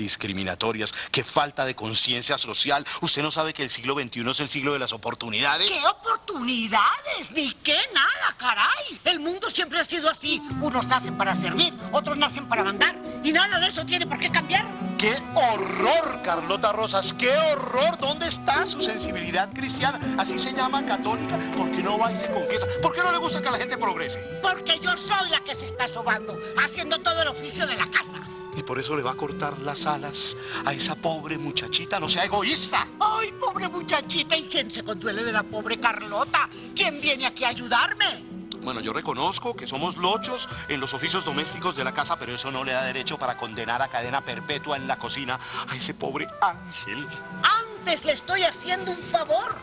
discriminatorias, qué falta de conciencia social. ¿Usted no sabe que el siglo XXI es el siglo de las oportunidades? ¿Qué oportunidades? Ni qué nada, caray. El mundo siempre ha sido así. Unos nacen para servir, otros nacen para mandar. Y nada de eso tiene por qué cambiar. ¡Qué horror, Carlota Rosas! ¡Qué horror! ¿Dónde está su sensibilidad cristiana? Así se llama católica. ¿Por qué no va y se confiesa? ¿Por qué no le gusta que la gente progrese? Porque yo soy la que se está sobando, haciendo todo el oficio de la casa. Y por eso le va a cortar las alas a esa pobre muchachita. No sea egoísta. Ay, pobre muchachita, ¿y quién se conduele de la pobre Carlota? ¿Quién viene aquí a ayudarme? Bueno, yo reconozco que somos lochos en los oficios domésticos de la casa, pero eso no le da derecho para condenar a cadena perpetua en la cocina a ese pobre ángel. Antes le estoy haciendo un favor,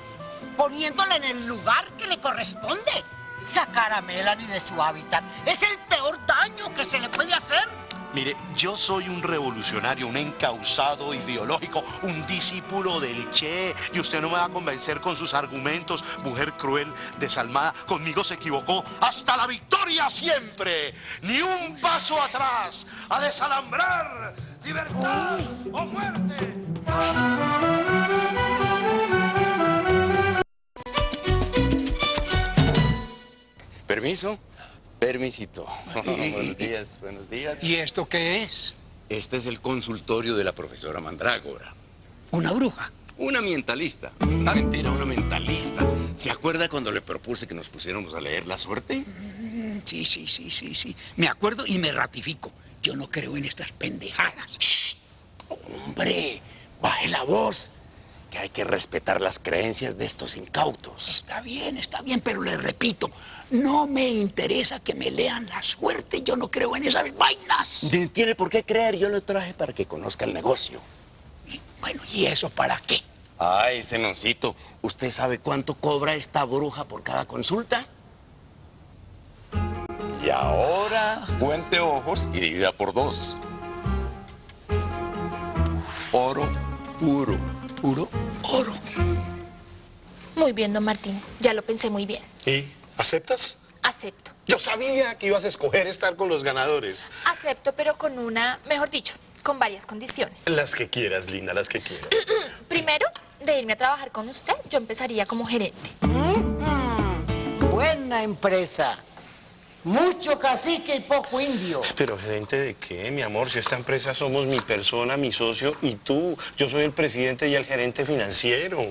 poniéndola en el lugar que le corresponde. Sacar a Melanie de su hábitat es el peor daño que se le puede hacer. Mire, yo soy un revolucionario, un encausado ideológico, un discípulo del Che, y usted no me va a convencer con sus argumentos, mujer cruel, desalmada. Conmigo se equivocó. ¡Hasta la victoria siempre! ¡Ni un paso atrás! ¡A desalambrar! ¡Libertad o muerte! Permiso. Permisito. buenos días, buenos días. ¿Y esto qué es? Este es el consultorio de la profesora Mandrágora. ¿Una bruja? Una mentalista. Ah, mentira, una mentalista. ¿Se acuerda cuando le propuse que nos pusiéramos a leer la suerte? Sí, sí, sí, sí, sí. Me acuerdo y me ratifico. Yo no creo en estas pendejadas. Shh. Hombre, baje la voz. Que hay que respetar las creencias de estos incautos. Está bien, está bien, pero le repito, no me interesa que me lean la suerte. Yo no creo en esas vainas. Ni tiene por qué creer, yo lo traje para que conozca el negocio. Y, Bueno, ¿y eso para qué? Ay, Zenoncito, ¿usted sabe cuánto cobra esta bruja por cada consulta? Y ahora cuente ojos y divida por dos. Oro puro. Puro oro. Muy bien, don Martín. Ya lo pensé muy bien. ¿Y aceptas? Acepto. Yo sabía que ibas a escoger estar con los ganadores. Acepto, pero con una, mejor dicho, con varias condiciones. Las que quieras, Linda, las que quieras. Primero, de irme a trabajar con usted, yo empezaría como gerente. Buena empresa. Mucho cacique y poco indio. Pero gerente de qué, mi amor, si esta empresa somos mi persona, mi socio y tú. Yo soy el presidente y el gerente financiero.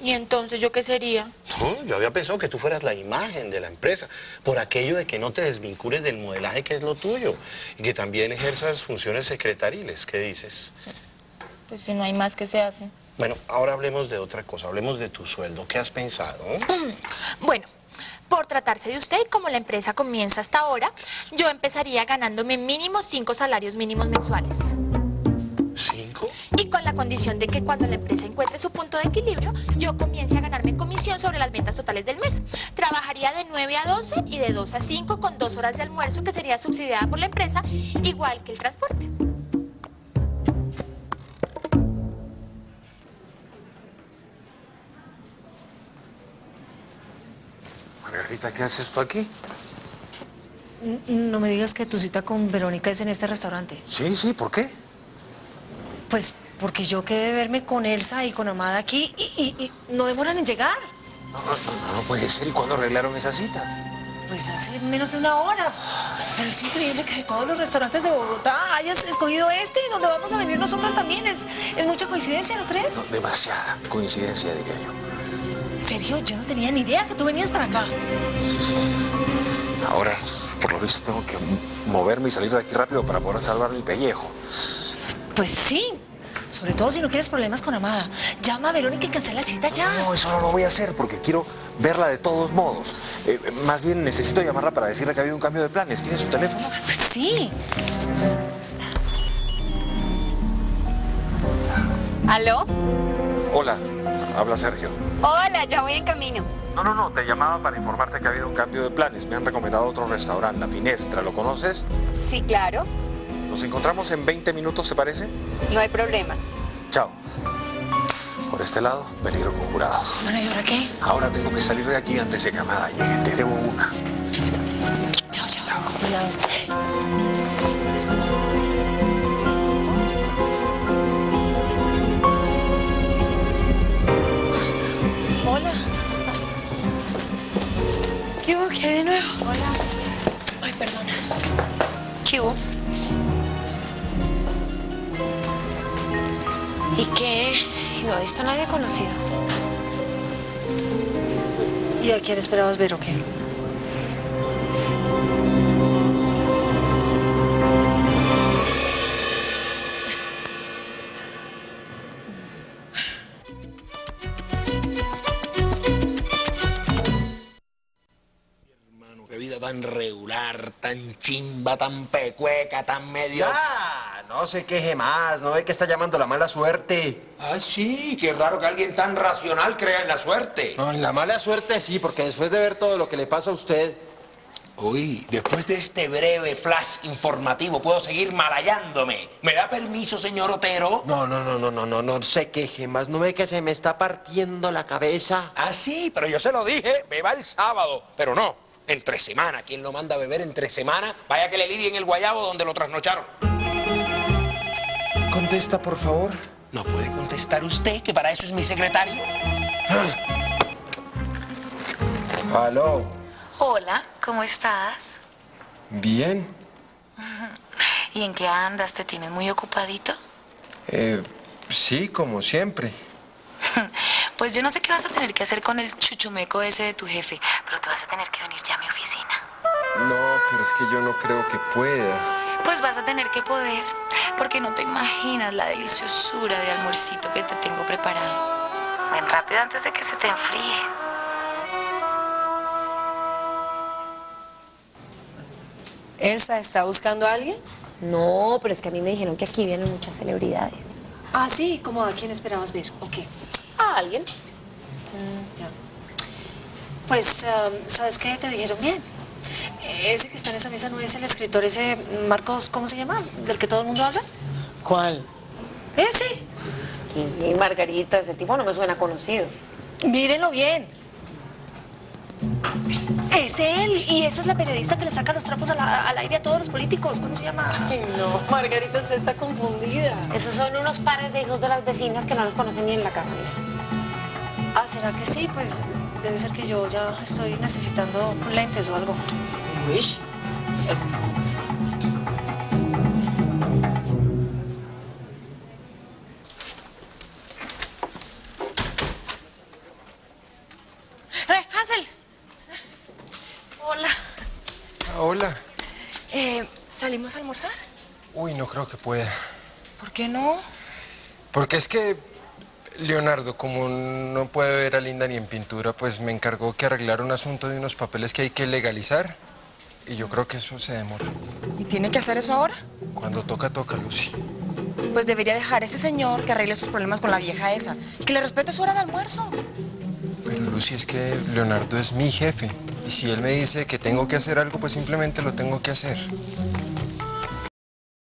¿Y entonces yo qué sería? No, yo había pensado que tú fueras la imagen de la empresa, por aquello de que no te desvincules del modelaje que es lo tuyo y que también ejerzas funciones secretariles. ¿Qué dices? Pues si no hay más que se hace. Bueno, ahora hablemos de otra cosa, hablemos de tu sueldo. ¿Qué has pensado? Bueno, por tratarse de usted, y como la empresa comienza hasta ahora, yo empezaría ganándome mínimo cinco salarios mínimos mensuales. ¿Cinco? Y con la condición de que cuando la empresa encuentre su punto de equilibrio, yo comience a ganarme comisión sobre las ventas totales del mes. Trabajaría de 9 a 12 y de 2 a 5 con dos horas de almuerzo que sería subsidiada por la empresa, igual que el transporte. ¿Qué haces tú aquí? No me digas que tu cita con Verónica es en este restaurante. Sí, sí, ¿por qué? Pues porque yo quedé de verme con Elsa y con Amada aquí y, y- y no demoran en llegar. No, no, no, no puede ser. ¿Y cuándo arreglaron esa cita? Pues hace menos de una hora. Pero es increíble que de todos los restaurantes de Bogotá hayas escogido este y donde vamos a venir nosotras también. Es, es mucha coincidencia, ¿no crees? No, demasiada coincidencia, diría yo. Sergio, yo no tenía ni idea que tú venías para acá. Sí, sí. Ahora, por lo visto, tengo que moverme y salir de aquí rápido para poder salvar mi pellejo. Pues sí. Sobre todo si no quieres problemas con Amada. Llama a Verónica y cancela la cita ya. No, eso no lo voy a hacer porque quiero verla de todos modos. Eh, más bien necesito llamarla para decirle que ha habido un cambio de planes. ¿Tiene su teléfono? Pues sí. ¿Aló? Hola, habla Sergio. Hola, ya voy en camino. No, no, no, te llamaba para informarte que ha habido un cambio de planes. Me han recomendado otro restaurante, La Finestra. ¿Lo conoces? Sí, claro. Nos encontramos en 20 minutos, ¿se parece? No hay problema. Chao. Por este lado, peligro conjurado. Bueno, ¿y ahora qué? Ahora tengo que salir de aquí antes de que Amada llegue. Te debo una. Chao, chao. Con ¿Y qué? ¿No ha visto a nadie conocido? ¿Y a quién esperabas ver o qué? Tan regular, tan chimba, tan pecueca, tan medio... Ya, no se queje más, no ve que está llamando la mala suerte. Ay, sí, qué raro que alguien tan racional crea en la suerte. No, en la mala suerte sí, porque después de ver todo lo que le pasa a usted... Uy, después de este breve flash informativo, ¿puedo seguir malayándome? ¿Me da permiso, señor Otero? No, no, no, no, no, no, no se queje más, no ve que se me está partiendo la cabeza. Ah, sí, pero yo se lo dije, beba el sábado, pero no, entre semana. ¿Quién lo manda a beber entre semana? Vaya que le lidien el guayabo donde lo trasnocharon. Contesta, por favor. No puede contestar usted, que para eso es mi secretario. Aló. Hola, ¿cómo estás? Bien. ¿Y en qué andas? ¿Te tienes muy ocupadito? Eh, sí, como siempre. Pues yo no sé qué vas a tener que hacer con el chuchumeco ese de tu jefe, pero te vas a tener que venir ya a mi oficina. No, pero es que yo no creo que pueda. Pues vas a tener que poder, porque no te imaginas la deliciosura de almuercito que te tengo preparado. Ven rápido antes de que se te enfríe. Elsa, ¿está buscando a alguien? No, pero es que a mí me dijeron que aquí vienen muchas celebridades. Ah, sí, ¿cómo a quién esperabas ver? ¿O alguien? ya. Pues, um, ¿sabes qué? Te dijeron bien. Ese que está en esa mesa no es el escritor, ese Marcos, ¿cómo se llama? ¿Del que todo el mundo habla? ¿Cuál? Ese. Y Margarita, ese tipo no me suena conocido. Mírenlo bien. Es él, y esa es la periodista que le saca los trapos a la- al aire a todos los políticos. ¿Cómo se llama? Ay, no, Margarita, usted está confundida. Esos son unos pares de hijos de las vecinas que no los conocen ni en la casa, mira. Ah, ¿será que sí? Pues debe ser que yo ya estoy necesitando lentes o algo. Uy. ¡Eh, Hansel! Hola. Ah, hola. Eh, ¿Salimos a almorzar? Uy, no creo que pueda. ¿Por qué no? Porque es que Leonardo, como no puede ver a Linda ni en pintura, pues me encargó que arreglar un asunto de unos papeles que hay que legalizar. Y yo creo que eso se demora. ¿Y tiene que hacer eso ahora? Cuando toca, toca, Lucy. Pues debería dejar a ese señor que arregle sus problemas con la vieja esa. Y que le respete su hora de almuerzo. Pero Lucy, es que Leonardo es mi jefe. Y si él me dice que tengo que hacer algo, pues simplemente lo tengo que hacer.